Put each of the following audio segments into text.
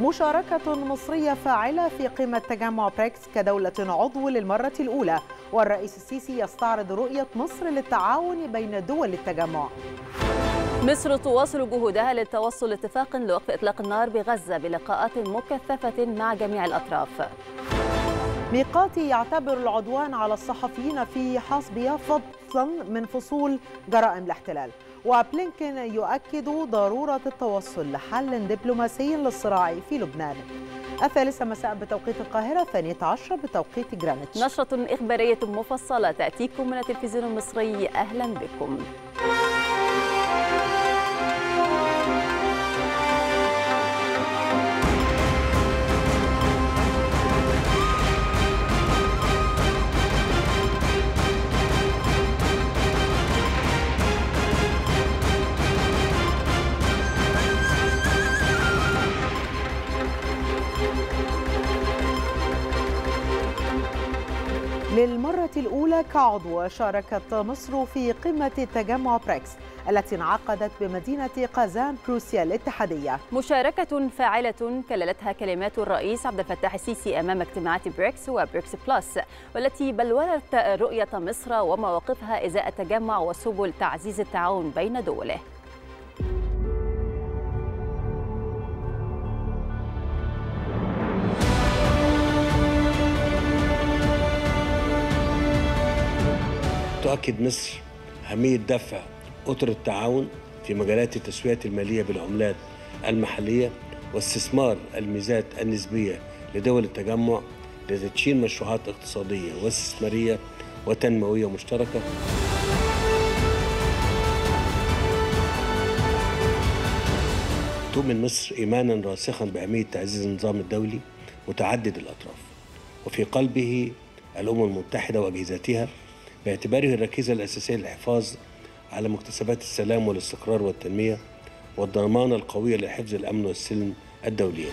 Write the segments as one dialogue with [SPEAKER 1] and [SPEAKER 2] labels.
[SPEAKER 1] مشاركة مصرية فاعلة في قمة تجمع بريكس كدولة عضو للمرة الأولى والرئيس السيسي يستعرض رؤية مصر للتعاون بين دول التجمع.
[SPEAKER 2] مصر تواصل جهودها للتوصل لاتفاق لوقف إطلاق النار بغزة بلقاءات مكثفة مع جميع الأطراف.
[SPEAKER 1] ميقاتي يعتبر العدوان على الصحفيين في حصبية فصلا من فصول جرائم الاحتلال. وبلينكين يؤكد ضرورة التوصل لحل دبلوماسي للصراع في لبنان. الثالثة مساء بتوقيت القاهرة. الثانية عشر بتوقيت جرينتش.
[SPEAKER 2] نشرة إخبارية مفصلة تأتيكم من التلفزيون المصري. أهلا بكم.
[SPEAKER 1] للمرة الأولى كعضو شاركت مصر في قمة تجمع بريكس التي انعقدت بمدينة قازان بروسيا الاتحادية.
[SPEAKER 2] مشاركة فاعلة كللتها كلمات الرئيس عبد الفتاح السيسي أمام اجتماعات بريكس وبريكس بلس والتي بلورت رؤية مصر ومواقفها إزاء التجمع وسبل تعزيز التعاون بين دوله.
[SPEAKER 3] تؤكد مصر أهمية دفع أطر التعاون في مجالات التسوية المالية بالعملات المحلية واستثمار الميزات النسبية لدول التجمع لتدشين مشروعات اقتصادية واستثمارية وتنموية مشتركة. تؤمن مصر إيمانا راسخا بأهمية تعزيز النظام الدولي متعدد الأطراف وفي قلبه الأمم المتحدة وأجهزتها باعتباره الركيزة الأساسية للحفاظ على مكتسبات السلام والاستقرار والتنمية والضمانة القوية لحفظ الأمن والسلم الدوليين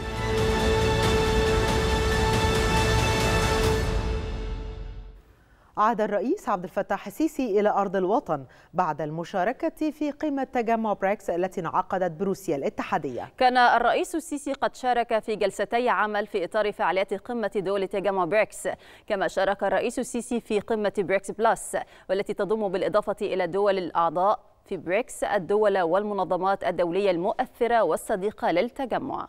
[SPEAKER 1] عاد الرئيس عبد الفتاح السيسي إلى أرض الوطن بعد المشاركة في قمة تجمع بريكس التي انعقدت بروسيا الاتحادية.
[SPEAKER 2] كان الرئيس السيسي قد شارك في جلستي عمل في إطار فعاليات قمة دول تجمع بريكس كما شارك الرئيس السيسي في قمة بريكس بلس والتي تضم بالإضافة إلى الدول الأعضاء في بريكس الدول والمنظمات الدولية المؤثرة والصديقة للتجمع.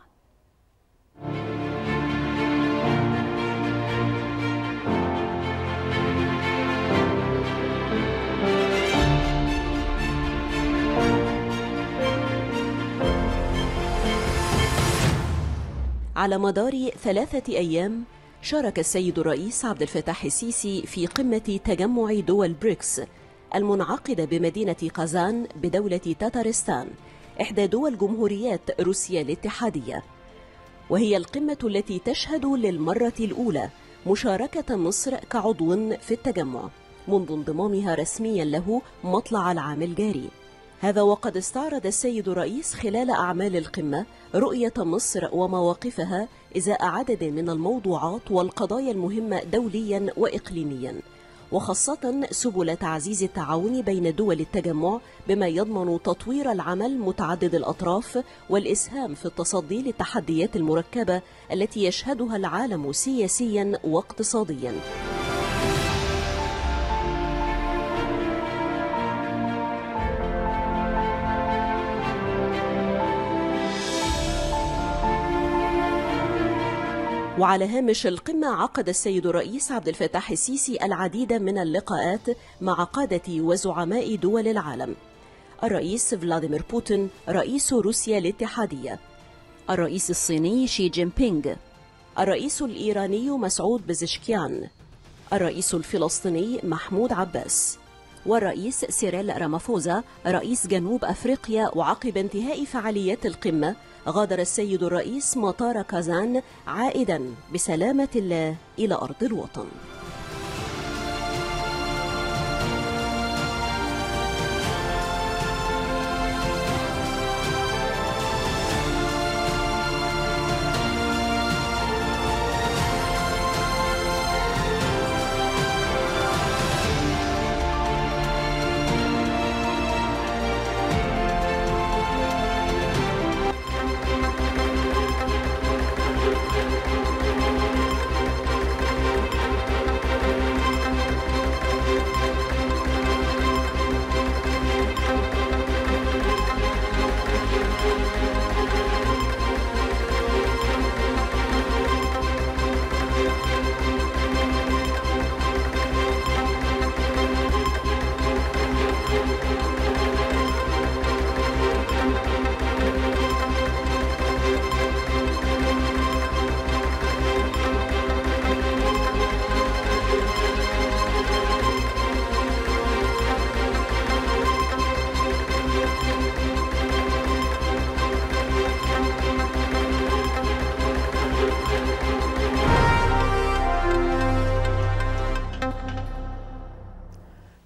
[SPEAKER 4] على مدار ثلاثة أيام شارك السيد الرئيس عبد الفتاح السيسي في قمة تجمع دول بريكس المنعقدة بمدينة قازان بدولة تاتارستان إحدى دول جمهوريات روسيا الاتحادية. وهي القمة التي تشهد للمرة الأولى مشاركة مصر كعضو في التجمع منذ انضمامها رسميا له مطلع العام الجاري. هذا وقد استعرض السيد الرئيس خلال أعمال القمة رؤية مصر ومواقفها إزاء عدد من الموضوعات والقضايا المهمة دوليا وإقليميا وخاصة سبل تعزيز التعاون بين دول التجمع بما يضمن تطوير العمل متعدد الأطراف والإسهام في التصدي للتحديات المركبة التي يشهدها العالم سياسيا واقتصاديا. وعلى هامش القمة عقد السيد الرئيس عبد الفتاح السيسي العديد من اللقاءات مع قادة وزعماء دول العالم. الرئيس فلاديمير بوتين رئيس روسيا الاتحادية. الرئيس الصيني شي جين بينغ. الرئيس الإيراني مسعود بزشكيان الرئيس الفلسطيني محمود عباس. والرئيس سيريل رامافوزا رئيس جنوب أفريقيا وعقب انتهاء فعاليات القمة غادر السيد الرئيس مطار كازان عائدا بسلامة الله إلى أرض الوطن.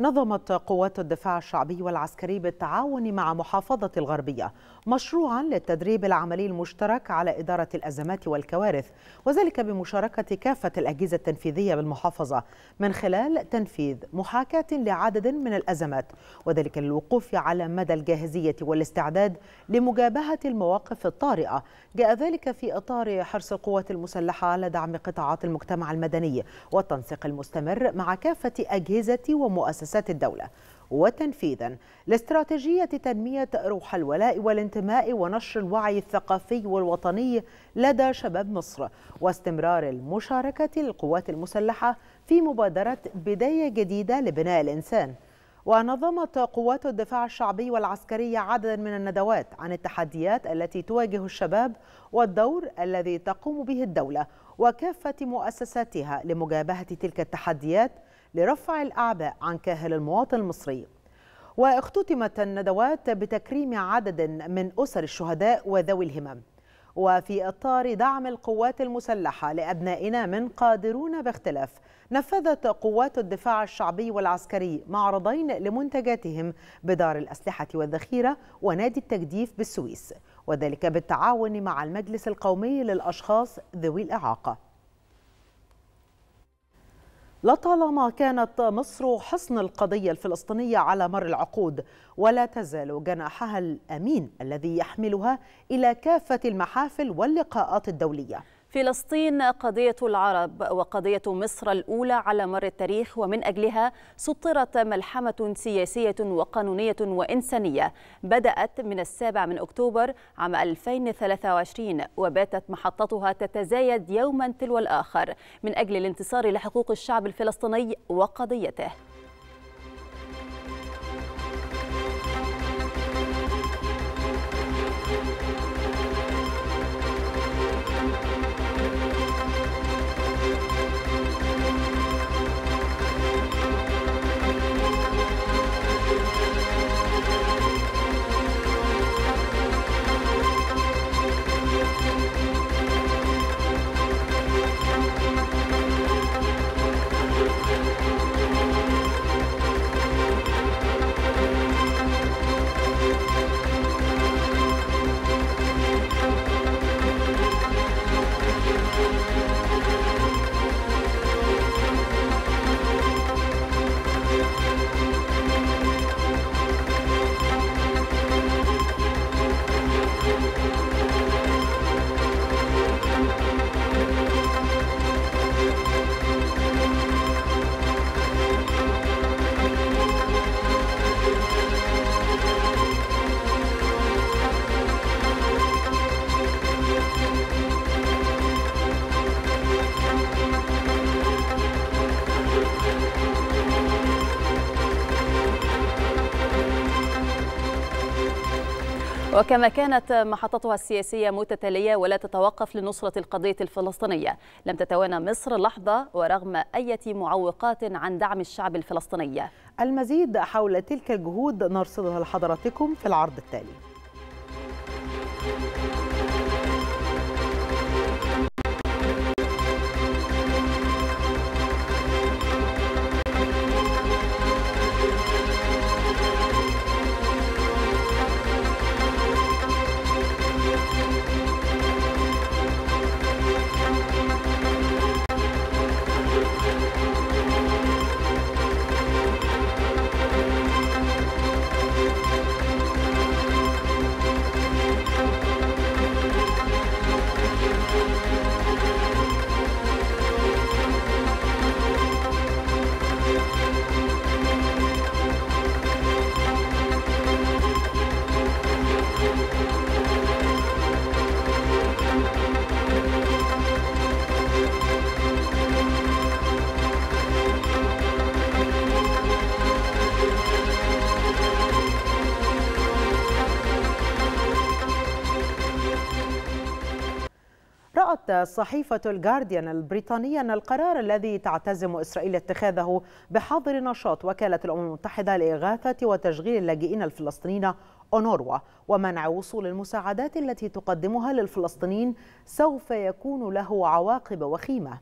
[SPEAKER 1] نظمت قوات الدفاع الشعبي والعسكري بالتعاون مع محافظة الغربية مشروعا للتدريب العملي المشترك على إدارة الأزمات والكوارث وذلك بمشاركة كافة الأجهزة التنفيذية بالمحافظة من خلال تنفيذ محاكاة لعدد من الأزمات وذلك للوقوف على مدى الجاهزية والاستعداد لمجابهة المواقف الطارئة. جاء ذلك في إطار حرص القوات المسلحة على دعم قطاعات المجتمع المدني والتنسيق المستمر مع كافة أجهزة ومؤسسات الدولة. وتنفيذا لاستراتيجية تنمية روح الولاء والانتماء ونشر الوعي الثقافي والوطني لدى شباب مصر واستمرار المشاركة للقوات المسلحة في مبادرة بداية جديدة لبناء الإنسان. ونظمت قوات الدفاع الشعبي والعسكري عددا من الندوات عن التحديات التي تواجه الشباب والدور الذي تقوم به الدولة وكافة مؤسساتها لمجابهة تلك التحديات لرفع الأعباء عن كاهل المواطن المصري. واختتمت الندوات بتكريم عدد من أسر الشهداء وذوي الهمم. وفي إطار دعم القوات المسلحة لأبنائنا من قادرون باختلاف نفذت قوات الدفاع الشعبي والعسكري معرضين لمنتجاتهم بدار الأسلحة والذخيرة ونادي التجديف بالسويس وذلك بالتعاون مع المجلس القومي للأشخاص ذوي الإعاقة. لطالما كانت مصر حصن القضية الفلسطينية على مر العقود ولا تزال جناحها الأمين الذي يحملها إلى كافة المحافل واللقاءات الدولية.
[SPEAKER 2] فلسطين قضية العرب وقضية مصر الأولى على مر التاريخ ومن أجلها سطرت ملحمة سياسية وقانونية وإنسانية بدأت من السابع من أكتوبر عام 2023 وباتت محطتها تتزايد يوما تلو الآخر من أجل الانتصار لحقوق الشعب الفلسطيني وقضيته. وكما كانت محطتها السياسية متتالية ولا تتوقف لنصرة القضية الفلسطينية. لم تتوانى مصر لحظة ورغم أي معوقات عن دعم الشعب الفلسطيني.
[SPEAKER 1] المزيد حول تلك الجهود نرصدها لحضراتكم في العرض التالي. رأت صحيفة الجارديان البريطانية أن القرار الذي تعتزم إسرائيل اتخاذه بحظر نشاط وكالة الأمم المتحدة لإغاثة وتشغيل اللاجئين الفلسطينيين أونروا ومنع وصول المساعدات التي تقدمها للفلسطينيين سوف يكون له عواقب وخيمة.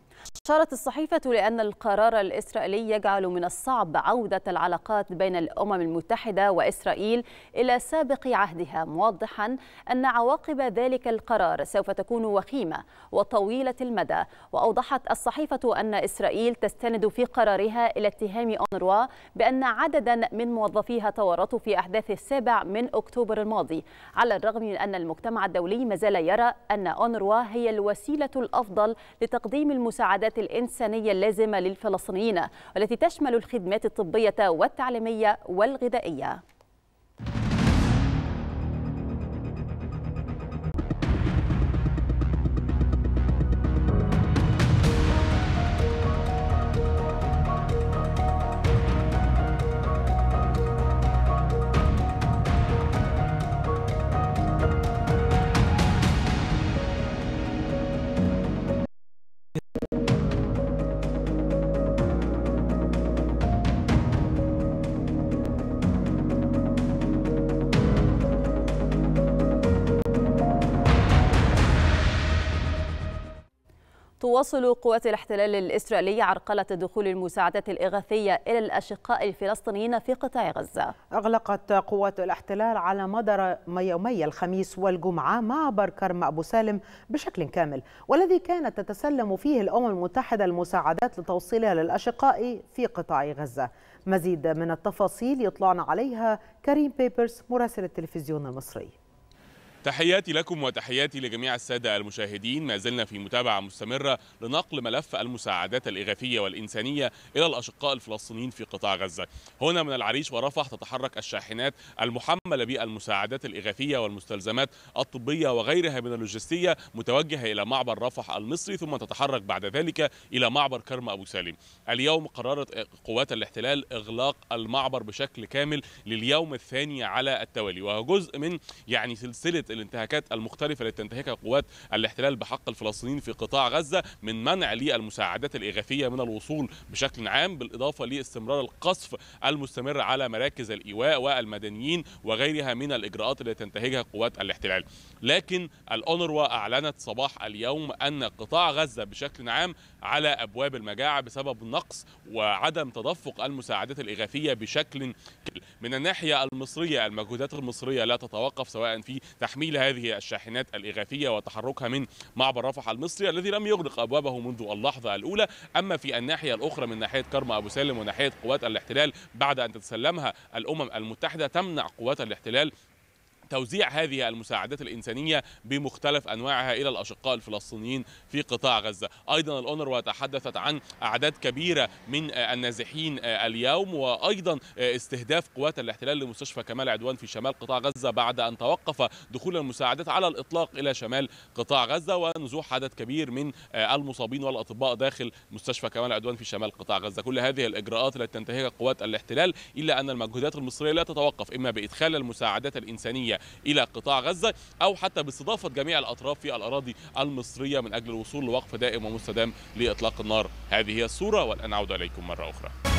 [SPEAKER 2] أشارت الصحيفة لأن القرار الإسرائيلي يجعل من الصعب عودة العلاقات بين الأمم المتحدة وإسرائيل إلى سابق عهدها موضحا أن عواقب ذلك القرار سوف تكون وخيمة وطويلة المدى. وأوضحت الصحيفة أن إسرائيل تستند في قرارها إلى اتهام أونروا بأن عددا من موظفيها تورطوا في أحداث السابع من أكتوبر الماضي على الرغم من أن المجتمع الدولي ما زال يرى أن أونروا هي الوسيلة الأفضل لتقديم المساعدات الإنسانية اللازمة للفلسطينيين والتي تشمل الخدمات الطبية والتعليمية والغذائية. تواصل قوات الاحتلال الإسرائيلي عرقلة دخول المساعدات الإغاثية إلى الأشقاء الفلسطينيين في قطاع غزة.
[SPEAKER 1] أغلقت قوات الاحتلال على مدار يومي الخميس والجمعة معبر كرم أبو سالم بشكل كامل والذي كانت تتسلم فيه الأمم المتحدة المساعدات لتوصيلها للأشقاء في قطاع غزة. مزيد من التفاصيل يطلعنا عليها كريم بيبرز مراسل التلفزيون المصري.
[SPEAKER 5] تحياتي لكم وتحياتي لجميع السادة المشاهدين. ما زلنا في متابعة مستمرة لنقل ملف المساعدات الإغاثية والإنسانية إلى الأشقاء الفلسطينيين في قطاع غزة. هنا من العريش ورفح تتحرك الشاحنات المحملة بالمساعدات الإغاثية والمستلزمات الطبية وغيرها من اللوجستية متوجهة إلى معبر رفح المصري ثم تتحرك بعد ذلك إلى معبر كرم أبو سالم. اليوم قررت قوات الاحتلال إغلاق المعبر بشكل كامل لليوم الثاني على التوالي وهو جزء من يعني سلسلة الانتهاكات المختلفة التي تنتهكها قوات الاحتلال بحق الفلسطينيين في قطاع غزة من منع للمساعدات الإغاثية من الوصول بشكل عام بالإضافة لاستمرار القصف المستمر على مراكز الإيواء والمدنيين وغيرها من الإجراءات التي تنتهجها قوات الاحتلال. لكن الأونروا أعلنت صباح اليوم أن قطاع غزة بشكل عام على أبواب المجاعة بسبب نقص وعدم تدفق المساعدات الإغاثية بشكل من الناحية المصرية المجهودات المصرية لا تتوقف سواء في تحميل هذه الشاحنات الإغاثية وتحركها من معبر رفح المصري الذي لم يغلق أبوابه منذ اللحظة الأولى. أما في الناحية الأخرى من ناحية كرم أبو سالم وناحية قوات الاحتلال بعد أن تتسلمها الأمم المتحدة تمنع قوات الاحتلال توزيع هذه المساعدات الإنسانية بمختلف أنواعها إلى الأشقاء الفلسطينيين في قطاع غزة. أيضا الأونروا تحدثت عن أعداد كبيرة من النازحين اليوم وأيضا استهداف قوات الاحتلال لمستشفى كمال عدوان في شمال قطاع غزة بعد أن توقف دخول المساعدات على الإطلاق إلى شمال قطاع غزة ونزوح عدد كبير من المصابين والأطباء داخل مستشفى كمال عدوان في شمال قطاع غزة. كل هذه الإجراءات التي تنتهكها قوات الاحتلال إلا أن المجهودات المصرية لا تتوقف إما بإدخال المساعدات الإنسانية إلى قطاع غزة أو حتى باستضافة جميع الأطراف في الأراضي المصرية من أجل الوصول لوقف دائم ومستدام لإطلاق النار. هذه هي الصورة والآن أعود إليكم مرة أخرى.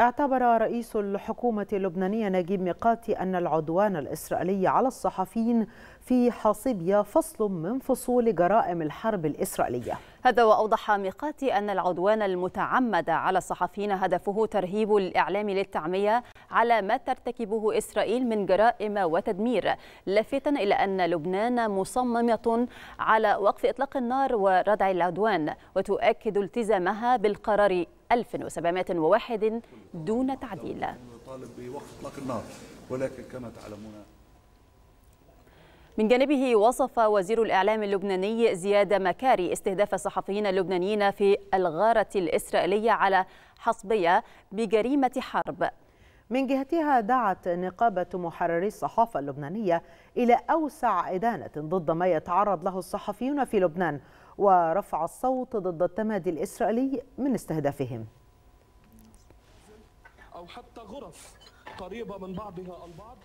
[SPEAKER 1] اعتبر رئيس الحكومة اللبنانية نجيب ميقاتي أن العدوان الإسرائيلي على الصحفيين في حاصبيا فصل من فصول جرائم الحرب الإسرائيلية.
[SPEAKER 2] هذا وأوضح ميقاتي أن العدوان المتعمد على الصحفيين هدفه ترهيب الإعلام للتعمية على ما ترتكبه إسرائيل من جرائم وتدمير لافتا إلى أن لبنان مصممة على وقف إطلاق النار وردع العدوان وتؤكد التزامها بالقرار 1701 دون تعديل.
[SPEAKER 6] نطالب بوقف إطلاق النار ولكن كما تعلمون.
[SPEAKER 2] من جانبه وصف وزير الإعلام اللبناني زياد مكاري استهداف الصحفيين اللبنانيين في الغارة الإسرائيلية على حصبية بجريمة حرب.
[SPEAKER 1] من جهتها دعت نقابة محرري الصحافة اللبنانية إلى أوسع إدانة ضد ما يتعرض له الصحفيون في لبنان ورفع الصوت ضد التمادي الإسرائيلي من استهدافهم.
[SPEAKER 7] أو حتى غرف قريبة من بعضها البعض.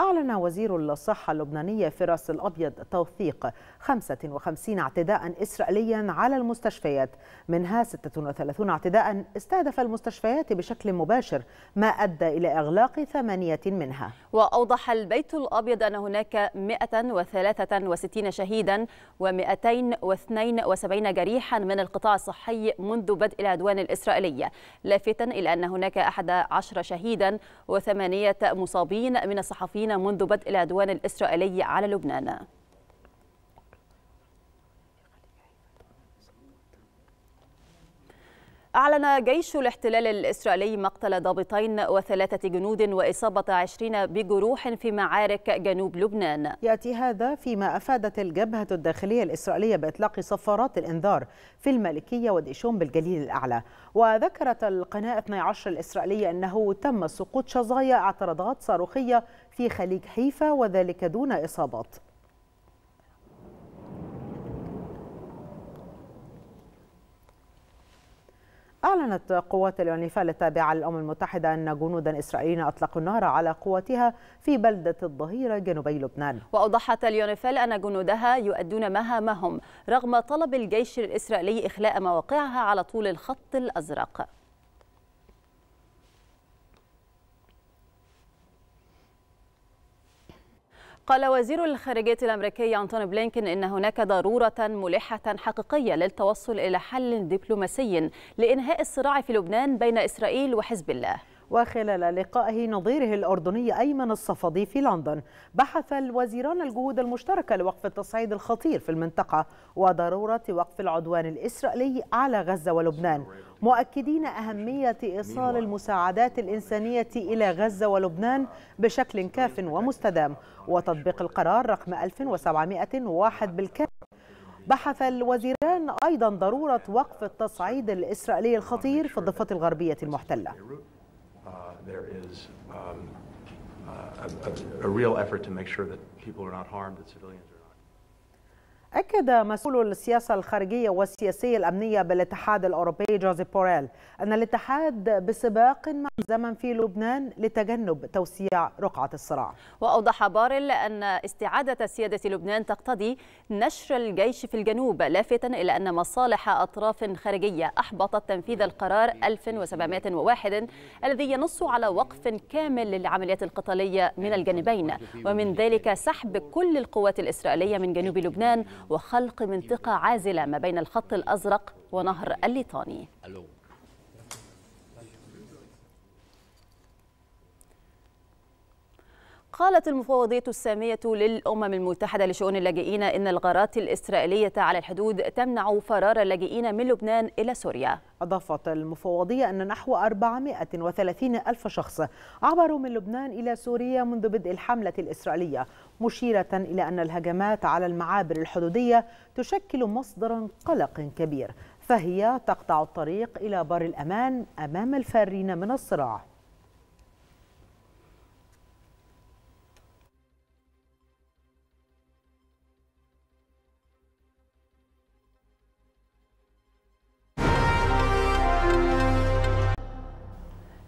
[SPEAKER 1] أعلن وزير الصحة اللبناني فراس الأبيض توثيق 55 اعتداء إسرائيليا على المستشفيات. منها 36 اعتداء استهدف المستشفيات بشكل مباشر ما أدى إلى إغلاق ثمانية منها.
[SPEAKER 2] وأوضح البيت الأبيض أن هناك 163 شهيدا و272 جريحا من القطاع الصحي منذ بدء العدوان الإسرائيلي لافتا إلى أن هناك 11 شهيدا وثمانية مصابين من الصحفيين منذ بدء العدوان الإسرائيلي على لبنان. أعلن جيش الاحتلال الإسرائيلي مقتل ضابطين وثلاثة جنود وإصابة عشرين بجروح في معارك جنوب لبنان.
[SPEAKER 1] يأتي هذا فيما أفادت الجبهة الداخلية الإسرائيلية بإطلاق صفارات الإنذار في المالكية وديشون بالجليل الأعلى. وذكرت القناة 12 الإسرائيلية أنه تم سقوط شظايا اعتراضات صاروخية في خليج حيفا وذلك دون إصابات. أعلنت قوات اليونيفال التابعة للأمم المتحدة أن جنودا إسرائيليين أطلقوا النار على قواتها في بلدة الظهيرة جنوبي لبنان.
[SPEAKER 2] وأوضحت اليونيفال أن جنودها يؤدون مهامهم رغم طلب الجيش الإسرائيلي إخلاء مواقعها على طول الخط الأزرق. قال وزير الخارجية الأمريكي أنتوني بلينكين إن هناك ضرورة ملحة حقيقية للتوصل إلى حل دبلوماسي لإنهاء الصراع في لبنان بين إسرائيل وحزب الله.
[SPEAKER 1] وخلال لقائه نظيره الأردني أيمن الصفدي في لندن بحث الوزيران الجهود المشتركة لوقف التصعيد الخطير في المنطقة وضرورة وقف العدوان الإسرائيلي على غزة ولبنان. مؤكدين أهمية إيصال المساعدات الإنسانية إلى غزة ولبنان بشكل كاف ومستدام. وتطبيق القرار رقم 1701 بالكامل. بحث الوزيران أيضا ضرورة وقف التصعيد الإسرائيلي الخطير في الضفة الغربية المحتلة.
[SPEAKER 7] Is um, uh, a real effort to make sure that people are not harmed, that civilians are
[SPEAKER 1] أكد مسؤول السياسة الخارجية والسياسية الأمنية بالاتحاد الأوروبي جوزيف بوريل أن الاتحاد بسباق مع الزمن في لبنان لتجنب توسيع رقعة الصراع.
[SPEAKER 2] وأوضح باريل أن استعادة سيادة لبنان تقتضي نشر الجيش في الجنوب لافتا إلى أن مصالح أطراف خارجية أحبطت تنفيذ القرار 1701 الذي ينص على وقف كامل للعمليات القتالية من الجانبين ومن ذلك سحب كل القوات الإسرائيلية من جنوب لبنان وخلق منطقة عازلة ما بين الخط الأزرق ونهر الليطاني. قالت المفوضية السامية للأمم المتحدة لشؤون اللاجئين إن الغارات الإسرائيلية على الحدود تمنع فرار اللاجئين من لبنان إلى سوريا.
[SPEAKER 1] أضافت المفوضية أن نحو 430 ألف شخص عبروا من لبنان إلى سوريا منذ بدء الحملة الإسرائيلية مشيرة إلى أن الهجمات على المعابر الحدودية تشكل مصدرا قلق كبير فهي تقطع الطريق إلى بر الأمان أمام الفارين من الصراع.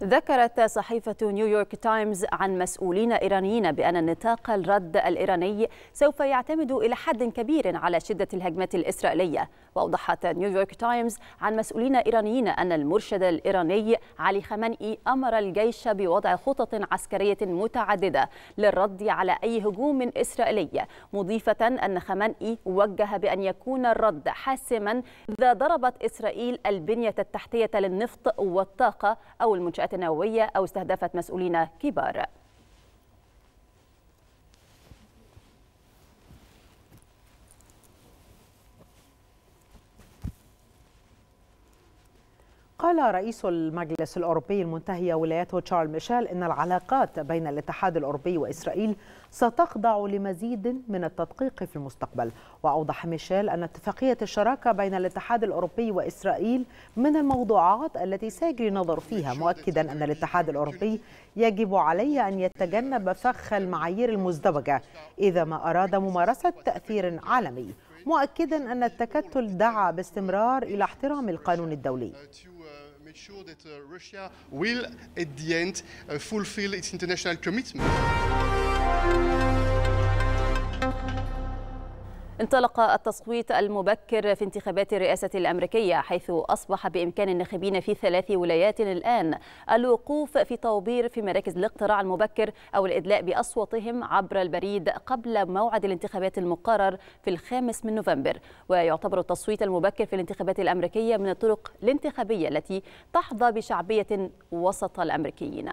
[SPEAKER 2] ذكرت صحيفة نيويورك تايمز عن مسؤولين إيرانيين بأن نطاق الرد الإيراني سوف يعتمد إلى حد كبير على شدة الهجمات الإسرائيلية. وأوضحت نيويورك تايمز عن مسؤولين إيرانيين أن المرشد الإيراني علي خامنئي أمر الجيش بوضع خطط عسكرية متعددة للرد على أي هجوم إسرائيلي مضيفة أن خامنئي وجه بأن يكون الرد حاسما إذا ضربت إسرائيل البنية التحتية للنفط والطاقة أو المنشآت النووية أو استهدفت مسؤولين كبار.
[SPEAKER 1] قال رئيس المجلس الأوروبي المنتهية ولايته تشارل ميشيل إن العلاقات بين الاتحاد الأوروبي وإسرائيل ستخضع لمزيد من التدقيق في المستقبل. وأوضح ميشيل أن اتفاقية الشراكة بين الاتحاد الأوروبي وإسرائيل من الموضوعات التي سيجري النظر فيها مؤكدا أن الاتحاد الأوروبي يجب عليه أن يتجنب فخ المعايير المزدوجة إذا ما أراد ممارسة تأثير عالمي مؤكدا أن التكتل دعا باستمرار إلى احترام القانون الدولي.
[SPEAKER 8] Make sure that uh, Russia will, at the end, uh, fulfill its international commitment.
[SPEAKER 2] انطلق التصويت المبكر في انتخابات الرئاسة الأمريكية حيث أصبح بإمكان الناخبين في ثلاث ولايات الآن الوقوف في طوابير في مراكز الاقتراع المبكر أو الإدلاء بأصواتهم عبر البريد قبل موعد الانتخابات المقرر في الخامس من نوفمبر. ويعتبر التصويت المبكر في الانتخابات الأمريكية من الطرق الانتخابية التي تحظى بشعبية وسط الأمريكيين.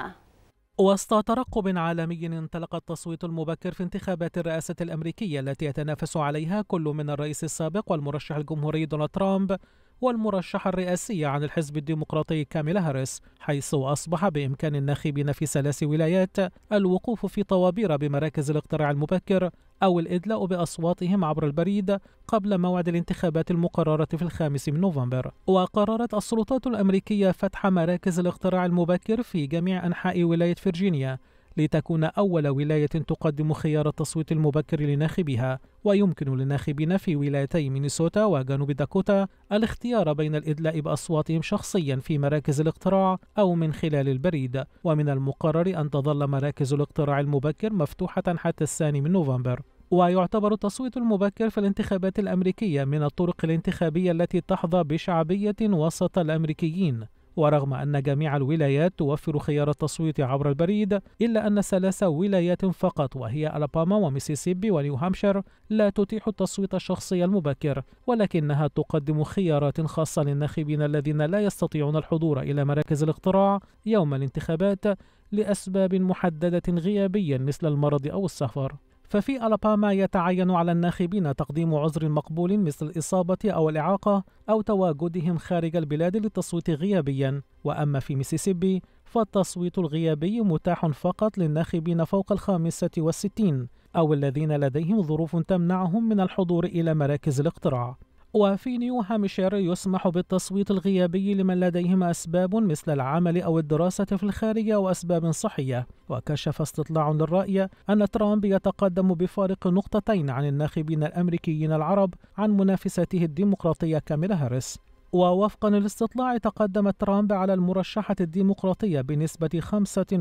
[SPEAKER 9] وسط ترقب عالمي انطلق التصويت المبكر في انتخابات الرئاسة الأمريكية التي يتنافس عليها كل من الرئيس السابق والمرشح الجمهوري دونالد ترامب. والمرشحة الرئاسية عن الحزب الديمقراطي كاميلا هاريس حيث أصبح بإمكان الناخبين في ثلاث ولايات الوقوف في طوابير بمراكز الاقتراع المبكر أو الإدلاء بأصواتهم عبر البريد قبل موعد الانتخابات المقررة في الخامس من نوفمبر. وقررت السلطات الأمريكية فتح مراكز الاقتراع المبكر في جميع أنحاء ولاية فرجينيا لتكون أول ولاية تقدم خيار التصويت المبكر لناخبيها ويمكن للناخبين في ولايتي مينيسوتا وجنوب داكوتا الاختيار بين الإدلاء بأصواتهم شخصيا في مراكز الاقتراع أو من خلال البريد. ومن المقرر أن تظل مراكز الاقتراع المبكر مفتوحة حتى الثاني من نوفمبر. ويعتبر التصويت المبكر في الانتخابات الأمريكية من الطرق الانتخابية التي تحظى بشعبية وسط الأمريكيين. ورغم أن جميع الولايات توفر خيار التصويت عبر البريد إلا أن ثلاث ولايات فقط وهي ألاباما وميسيسيبي ونيو هامشير لا تتيح التصويت الشخصي المبكر ولكنها تقدم خيارات خاصة للناخبين الذين لا يستطيعون الحضور إلى مراكز الاقتراع يوم الانتخابات لأسباب محددة غيابيا مثل المرض أو السفر. ففي ألاباما يتعين على الناخبين تقديم عذر مقبول مثل الإصابة أو الإعاقة أو تواجدهم خارج البلاد للتصويت غيابيا. وأما في ميسيسيبي فالتصويت الغيابي متاح فقط للناخبين فوق الخامسة والستين أو الذين لديهم ظروف تمنعهم من الحضور إلى مراكز الاقتراع. وفي نيو هامشير يسمح بالتصويت الغيابي لمن لديهم أسباب مثل العمل أو الدراسة في الخارج أو أسباب صحية. وكشف استطلاع للرأي أن ترامب يتقدم بفارق نقطتين عن الناخبين الأمريكيين العرب عن منافسته الديمقراطية كاميلا هاريس. ووفقا للاستطلاع تقدم ترامب على المرشحة الديمقراطية بنسبة 45%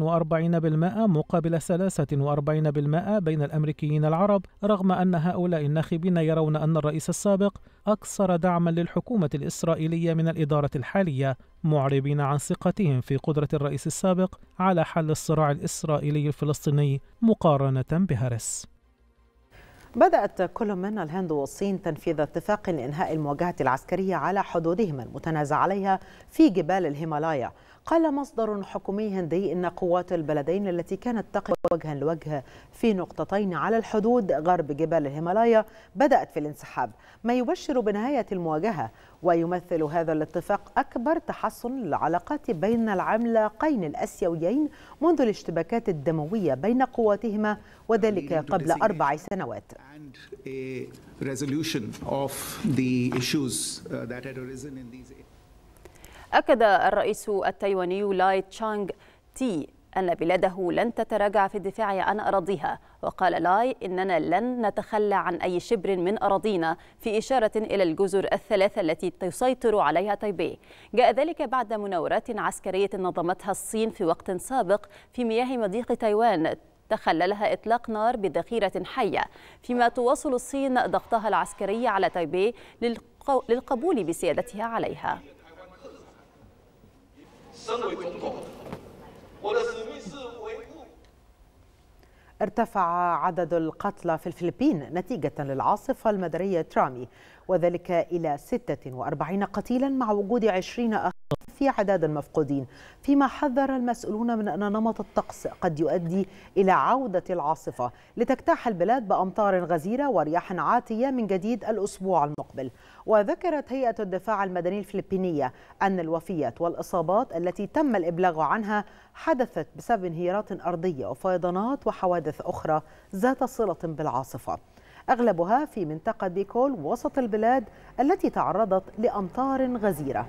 [SPEAKER 9] مقابل 43% بين الأمريكيين العرب رغم أن هؤلاء الناخبين يرون أن الرئيس السابق أكثر دعما للحكومة الإسرائيلية من الإدارة الحالية معربين عن ثقتهم في قدرة الرئيس السابق على حل الصراع الإسرائيلي الفلسطيني مقارنة بهارس
[SPEAKER 1] بدأت كل من الهند والصين تنفيذ اتفاق لإنهاء المواجهة العسكرية على حدودهما المتنازع عليها في جبال الهيمالايا. قال مصدر حكومي هندي إن قوات البلدين التي كانت تقف وجها لوجه في نقطتين على الحدود غرب جبال الهيمالايا بدأت في الانسحاب. ما يبشر بنهاية المواجهة ويمثل هذا الاتفاق أكبر تحسن للعلاقات بين العملاقين الأسيويين منذ الاشتباكات الدموية بين قواتهما وذلك قبل أربع سنوات.
[SPEAKER 2] أكد الرئيس التايواني لاي تشانغ تي أن بلاده لن تتراجع في الدفاع عن أراضيها وقال لاي إننا لن نتخلى عن أي شبر من أراضينا في إشارة إلى الجزر الثلاثة التي تسيطر عليها تايبي جاء ذلك بعد مناورات عسكرية نظمتها الصين في وقت سابق في مياه مضيق تايوان. تخللها إطلاق نار بذخيرة حية. فيما تواصل الصين ضغطها العسكري على تايبي للقبول بسيادتها عليها.
[SPEAKER 1] ارتفع عدد القتلى في الفلبين نتيجة للعاصفة المدرية ترامي وذلك إلى 46 قتيلا مع وجود 20 أخ في عداد المفقودين. فيما حذر المسؤولون من أن نمط الطقس قد يؤدي إلى عودة العاصفة لتجتاح البلاد بأمطار غزيرة ورياح عاتية من جديد الأسبوع المقبل. وذكرت هيئة الدفاع المدني الفلبينية أن الوفيات والإصابات التي تم الإبلاغ عنها حدثت بسبب انهيارات أرضية وفيضانات وحوادث أخرى ذات صلة بالعاصفة. أغلبها في منطقة بيكول وسط البلاد التي تعرضت لأمطار غزيرة.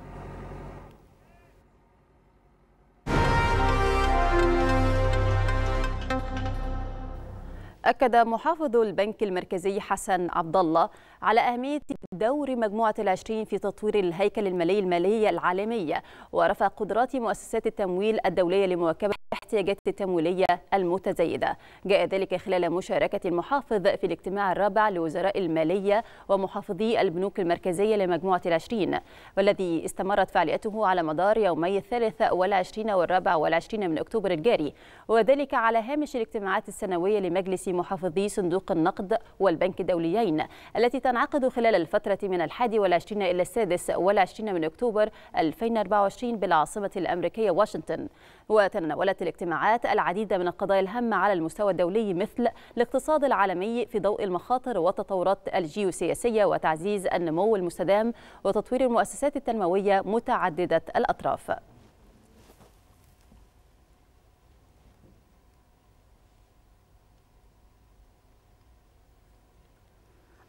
[SPEAKER 2] أكد محافظ البنك المركزي حسن عبد الله على أهمية دور مجموعة العشرين في تطوير الهيكل المالي المالية العالمية ورفع قدرات مؤسسات التمويل الدولية لمواكبة الاحتياجات التمويلية المتزايدة. جاء ذلك خلال مشاركة المحافظ في الاجتماع الرابع لوزراء المالية ومحافظي البنوك المركزية لمجموعة العشرين والذي استمرت فعاليته على مدار يومي الثالث والعشرين والرابع والعشرين من أكتوبر الجاري وذلك على هامش الاجتماعات السنوية لمجلس محافظي صندوق النقد والبنك الدوليين التي تنعقد خلال الفترة من الحادي والعشرين إلى السادس والعشرين من أكتوبر 2024 بالعاصمة الأمريكية واشنطن. وتناولت الاجتماعات العديد من القضايا الهامة على المستوى الدولي مثل الاقتصاد العالمي في ضوء المخاطر والتطورات الجيوسياسية وتعزيز النمو المستدام وتطوير المؤسسات التنموية متعددة الأطراف.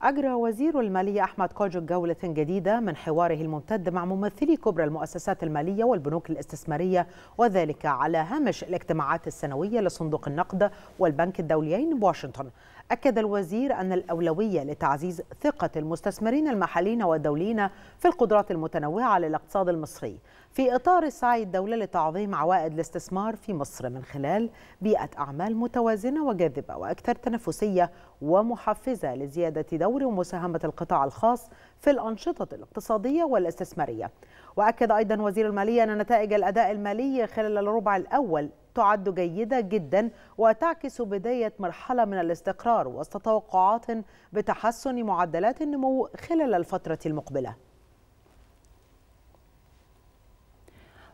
[SPEAKER 1] أجرى وزير المالية أحمد كوجو جولة جديدة من حواره الممتد مع ممثلي كبرى المؤسسات المالية والبنوك الاستثمارية وذلك على هامش الاجتماعات السنوية لصندوق النقد والبنك الدوليين بواشنطن. أكد الوزير أن الأولوية لتعزيز ثقة المستثمرين المحليين والدوليين في القدرات المتنوعة للاقتصاد المصري. في إطار سعي الدولة لتعظيم عوائد الاستثمار في مصر من خلال بيئة أعمال متوازنة وجاذبة وأكثر تنافسية ومحفزة لزيادة دور ومساهمة القطاع الخاص في الأنشطة الاقتصادية والاستثمارية. وأكد أيضا وزير المالية أن نتائج الأداء المالي خلال الربع الأول تعد جيدة جدا وتعكس بداية مرحلة من الاستقرار وسط توقعات بتحسن معدلات النمو خلال الفترة المقبلة.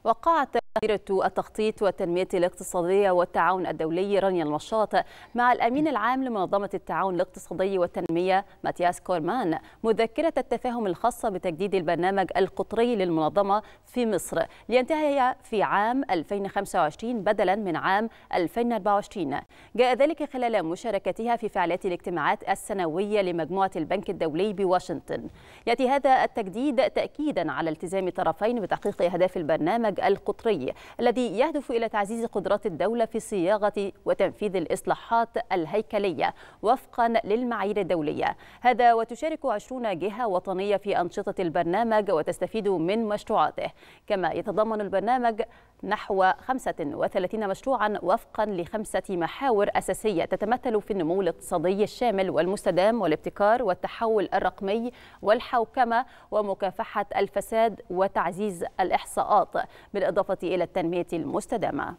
[SPEAKER 2] وقعت مديرة التخطيط والتنمية الاقتصادية والتعاون الدولي رانيا المشاط مع الأمين العام لمنظمة التعاون الاقتصادي والتنمية ماتياس كورمان مذكرة التفاهم الخاصة بتجديد البرنامج القطري للمنظمة في مصر. لينتهي في عام 2025 بدلا من عام 2024 جاء ذلك خلال مشاركتها في فعاليات الاجتماعات السنوية لمجموعة البنك الدولي بواشنطن. يأتي هذا التجديد تأكيدا على التزام الطرفين بتحقيق أهداف البرنامج القطري. الذي يهدف إلى تعزيز قدرات الدولة في صياغة وتنفيذ الإصلاحات الهيكلية وفقا للمعايير الدولية. هذا وتشارك عشرون جهة وطنية في أنشطة البرنامج وتستفيد من مشروعاته. كما يتضمن البرنامج نحو 35 مشروعا وفقا لخمسة محاور أساسية تتمثل في النمو الاقتصادي الشامل والمستدام والابتكار والتحول الرقمي والحوكمة ومكافحة الفساد وتعزيز الإحصاءات بالإضافة إلى التنمية المستدامة.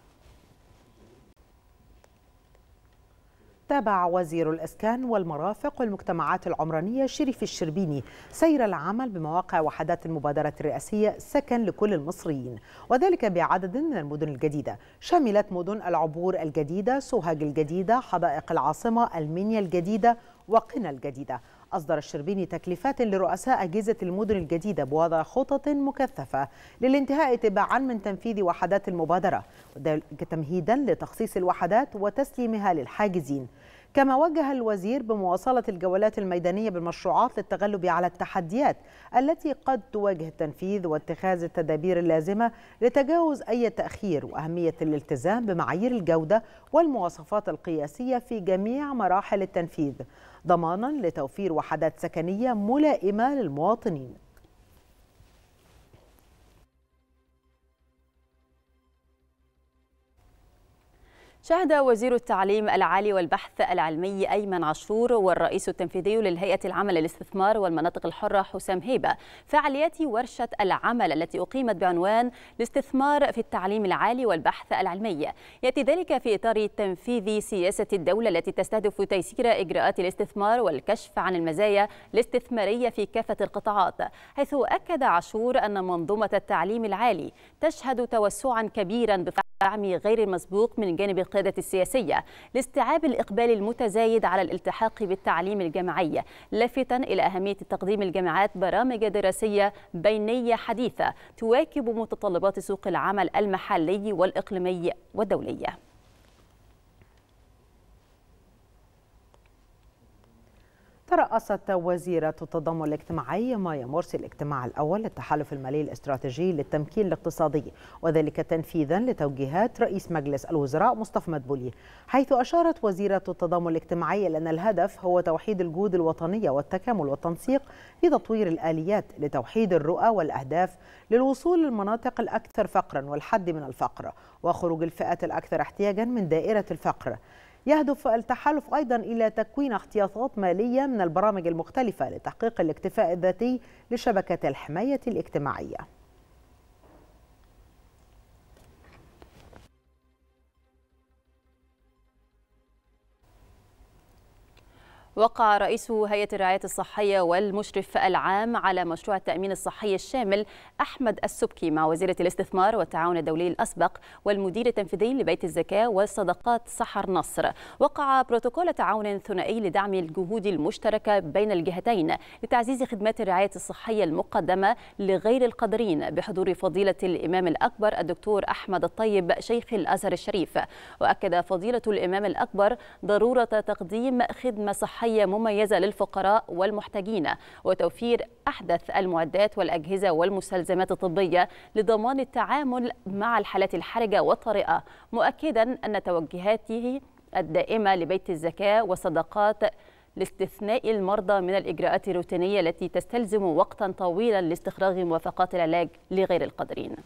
[SPEAKER 1] تابع وزير الإسكان والمرافق والمجتمعات العمرانية شريف الشربيني سير العمل بمواقع وحدات المبادرة الرئاسية سكن لكل المصريين وذلك بعدد من المدن الجديدة شملت مدن العبور الجديدة سوهاج الجديدة حدائق العاصمة المنيا الجديدة وقنا الجديدة. أصدر الشربيني تكليفات لرؤساء أجهزة المدن الجديدة بوضع خطط مكثفة للانتهاء تباعا من تنفيذ وحدات المبادرة تمهيدا لتخصيص الوحدات وتسليمها للحاجزين. كما وجه الوزير بمواصلة الجولات الميدانية بالمشروعات للتغلب على التحديات التي قد تواجه التنفيذ واتخاذ التدابير اللازمة لتجاوز أي تأخير وأهمية الالتزام بمعايير الجودة والمواصفات القياسية في جميع مراحل التنفيذ. ضمانا لتوفير وحدات سكنية ملائمة للمواطنين.
[SPEAKER 2] شهد وزير التعليم العالي والبحث العلمي أيمن عاشور والرئيس التنفيذي للهيئة العامة للاستثمار والمناطق الحرة حسام هيبة فعاليات ورشة العمل التي أقيمت بعنوان الاستثمار في التعليم العالي والبحث العلمي. يأتي ذلك في إطار تنفيذ سياسة الدولة التي تستهدف تيسير إجراءات الاستثمار والكشف عن المزايا الاستثمارية في كافة القطاعات حيث أكد عاشور أن منظومة التعليم العالي تشهد توسعا كبيرا بفعل الدعم غير المسبوق من جانب القيادة السياسية لاستيعاب الإقبال المتزايد على الالتحاق بالتعليم الجامعي لافتا إلى أهمية تقديم الجامعات برامج دراسية بينية حديثة تواكب متطلبات سوق العمل المحلي والإقليمي والدولي.
[SPEAKER 1] ترأست وزيرة التضامن الاجتماعي مايا مرسي الاجتماع الأول للتحالف المالي الاستراتيجي للتمكين الاقتصادي وذلك تنفيذا لتوجيهات رئيس مجلس الوزراء مصطفى مدبولي حيث أشارت وزيرة التضامن الاجتماعي إلى أن الهدف هو توحيد الجهود الوطنية والتكامل والتنسيق في تطوير الآليات لتوحيد الرؤى والأهداف للوصول للمناطق الأكثر فقرا والحد من الفقر وخروج الفئات الأكثر احتياجا من دائرة الفقر. يهدف التحالف أيضا إلى تكوين احتياطات مالية من البرامج المختلفة لتحقيق الاكتفاء الذاتي لشبكة الحماية الاجتماعية.
[SPEAKER 2] وقع رئيس هيئة الرعاية الصحية والمشرف العام على مشروع التأمين الصحي الشامل أحمد السبكي مع وزيرة الاستثمار والتعاون الدولي الأسبق والمدير التنفيذي لبيت الزكاة والصدقات سحر نصر. وقع بروتوكول تعاون ثنائي لدعم الجهود المشتركة بين الجهتين لتعزيز خدمات الرعاية الصحية المقدمة لغير القادرين بحضور فضيلة الإمام الأكبر الدكتور أحمد الطيب شيخ الأزهر الشريف. وأكد فضيلة الإمام الأكبر ضرورة تقديم خدمة صحية صحية مميزة للفقراء والمحتاجين وتوفير أحدث المعدات والأجهزة والمستلزمات الطبية لضمان التعامل مع الحالات الحرجة والطارئة. مؤكدا أن توجهاته الدائمة لبيت الزكاة والصدقات لاستثناء المرضى من الإجراءات الروتينية التي تستلزم وقتا طويلا لاستخراج موافقات العلاج لغير القادرين.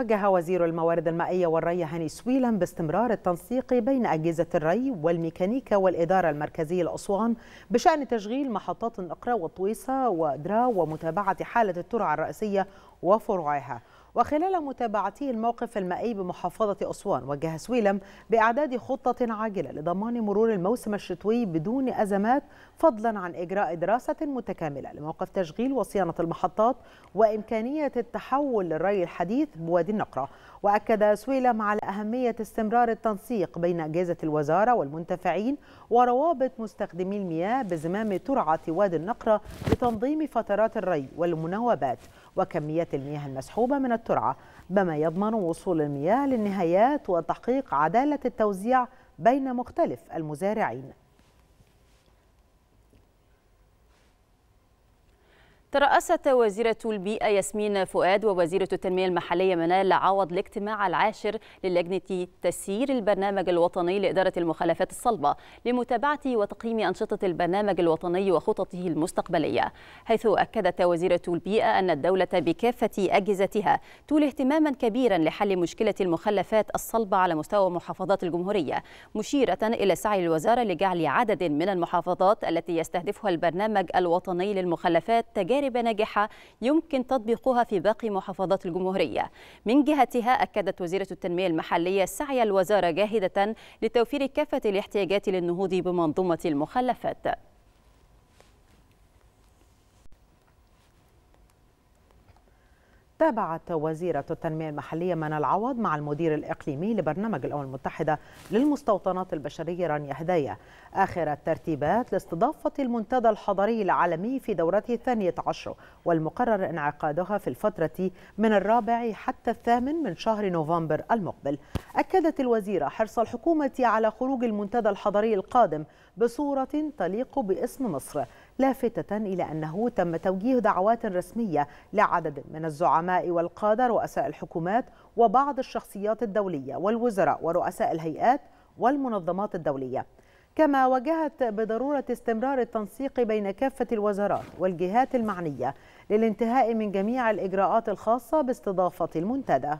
[SPEAKER 1] وجه وزير الموارد المائية والري هاني سويلم باستمرار التنسيق بين أجهزة الري والميكانيكا والإدارة المركزية لأسوان بشأن تشغيل محطات النقرة والطويسة ودرا ومتابعة حالة الترعة الرئيسية وفروعها. وخلال متابعته الموقف المائي بمحافظة أسوان وجه سويلم بإعداد خطة عاجلة لضمان مرور الموسم الشتوي بدون أزمات فضلا عن إجراء دراسة متكاملة لموقف تشغيل وصيانة المحطات وإمكانية التحول للري الحديث بوادي النقرة. وأكد سويلم على أهمية استمرار التنسيق بين أجهزة الوزارة والمنتفعين وروابط مستخدمي المياه بزمام ترعة وادي النقرة لتنظيم فترات الري والمناوبات وكميات المياه المسحوبة من الترعة بما يضمن وصول المياه للنهايات وتحقيق عدالة التوزيع بين مختلف المزارعين.
[SPEAKER 2] ترأست وزيرة البيئة ياسمين فؤاد ووزيرة التنمية المحلية منال عوض الاجتماع العاشر للجنة تسيير البرنامج الوطني لإدارة المخالفات الصلبة لمتابعة وتقييم أنشطة البرنامج الوطني وخططه المستقبلية حيث أكدت وزيرة البيئة أن الدولة بكافة أجهزتها تولي اهتماما كبيرا لحل مشكلة المخلفات الصلبة على مستوى محافظات الجمهورية مشيرة إلى سعي الوزارة لجعل عدد من المحافظات التي يستهدفها البرنامج الوطني للمخلفات تجارب تجارب ناجحة يمكن تطبيقها في باقي محافظات الجمهورية. من جهتها أكدت وزيرة التنمية المحلية سعي الوزارة جاهدة لتوفير كافة الاحتياجات للنهوض بمنظومة المخلفات.
[SPEAKER 1] تابعت وزيرة التنمية المحلية منى العوض مع المدير الإقليمي لبرنامج الأمم المتحدة للمستوطنات البشرية رانيا هدايا آخر الترتيبات لاستضافة المنتدى الحضري العالمي في دورته الثانية عشر والمقرر انعقادها في الفترة من الرابع حتى الثامن من شهر نوفمبر المقبل. أكدت الوزيرة حرص الحكومة على خروج المنتدى الحضري القادم بصورة تليق باسم مصر. لافتة إلى أنه تم توجيه دعوات رسمية لعدد من الزعماء والقادة رؤساء الحكومات وبعض الشخصيات الدولية والوزراء ورؤساء الهيئات والمنظمات الدولية. كما وجهت بضرورة استمرار التنسيق بين كافة الوزارات والجهات المعنية للانتهاء من جميع الإجراءات الخاصة باستضافة المنتدى.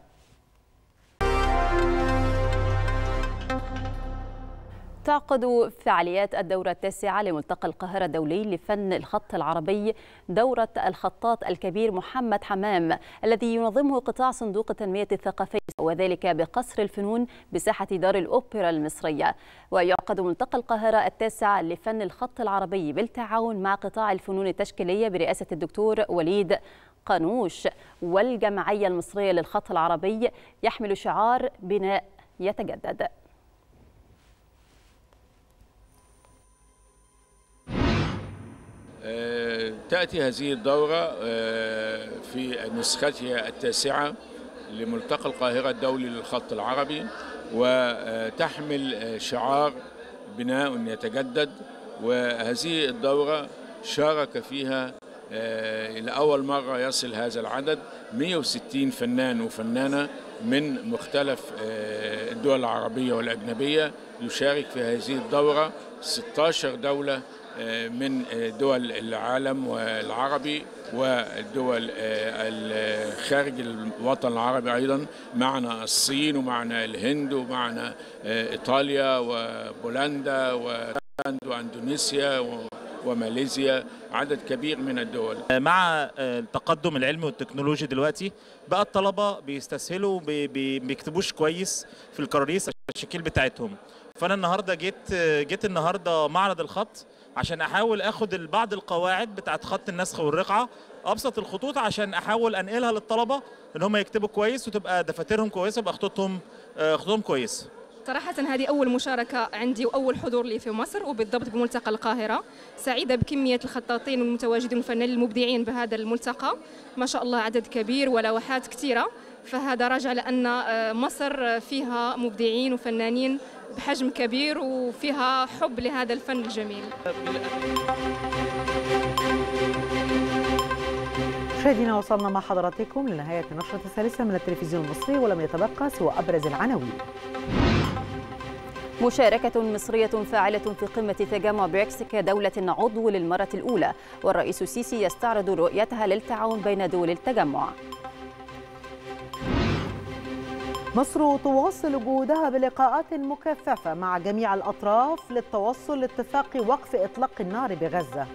[SPEAKER 2] تعقد فعاليات الدورة التاسعة لملتقى القاهرة الدولي لفن الخط العربي دورة الخطاط الكبير محمد حمام الذي ينظمه قطاع صندوق التنمية الثقافية وذلك بقصر الفنون بساحة دار الأوبرا المصرية. ويعقد ملتقى القاهرة التاسع لفن الخط العربي بالتعاون مع قطاع الفنون التشكيلية برئاسة الدكتور وليد قانوش. والجمعية المصرية للخط العربي يحمل شعار بناء يتجدد.
[SPEAKER 10] تأتي هذه الدورة في نسختها التاسعة لملتقى القاهرة الدولي للخط العربي وتحمل شعار بناء يتجدد. وهذه الدورة شارك فيها لأول مرة يصل هذا العدد 160 فنان وفنانة من مختلف الدول العربية والأجنبية. يشارك في هذه الدورة 16 دولة من دول العالم العربي والدول خارج الوطن العربي أيضا معنا الصين ومعنا الهند ومعنا إيطاليا وبولندا وأندونيسيا وماليزيا عدد كبير من الدول.
[SPEAKER 11] مع التقدم العلمي والتكنولوجي دلوقتي بقى الطلبة بيستسهلوا بيكتبوش كويس في الكراريس الشكل بتاعتهم. فأنا النهاردة جيت جيت النهاردة معرض الخط عشان أحاول آخد بعض القواعد بتاعت خط النسخ والرقعة أبسط الخطوط عشان أحاول أنقلها للطلبة إن هم يكتبوا كويس وتبقى دفاترهم كويسة ويبقى خطوطهم خطوطهم كويسه
[SPEAKER 12] صراحة هذه أول مشاركة عندي وأول حضور لي في مصر وبالضبط بملتقى القاهرة. سعيدة بكمية الخطاطين والمتواجدين والفنانين المبدعين بهذا الملتقى. ما شاء الله عدد كبير ولوحات كثيرة. فهذا راجع لأن مصر فيها مبدعين وفنانين بحجم كبير وفيها حب لهذا الفن الجميل.
[SPEAKER 1] مشاهدينا وصلنا مع حضراتكم لنهاية النشرة الثالثة من التلفزيون المصري ولم يتبقى سوى أبرز العناوين.
[SPEAKER 2] مشاركة مصرية فاعلة في قمة تجمع بريكس كدولة عضو للمرة الأولى والرئيس السيسي يستعرض رؤيتها للتعاون بين دول التجمع.
[SPEAKER 1] مصر تواصل جهودها بلقاءات مكثفة مع جميع الأطراف للتوصل لاتفاق وقف إطلاق النار بغزة.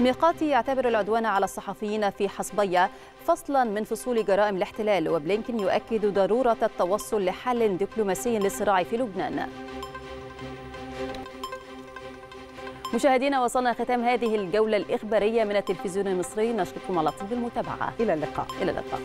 [SPEAKER 2] ميقاتي يعتبر العدوان على الصحفيين في حصبية فصلا من فصول جرائم الاحتلال وبلينكن يؤكد ضرورة التوصل لحل دبلوماسي للصراع في لبنان. مشاهدينا وصلنا ختام هذه الجولة الإخبارية من التلفزيون المصري. نشكركم على طيب المتابعة.
[SPEAKER 1] إلى اللقاء.
[SPEAKER 2] إلى اللقاء.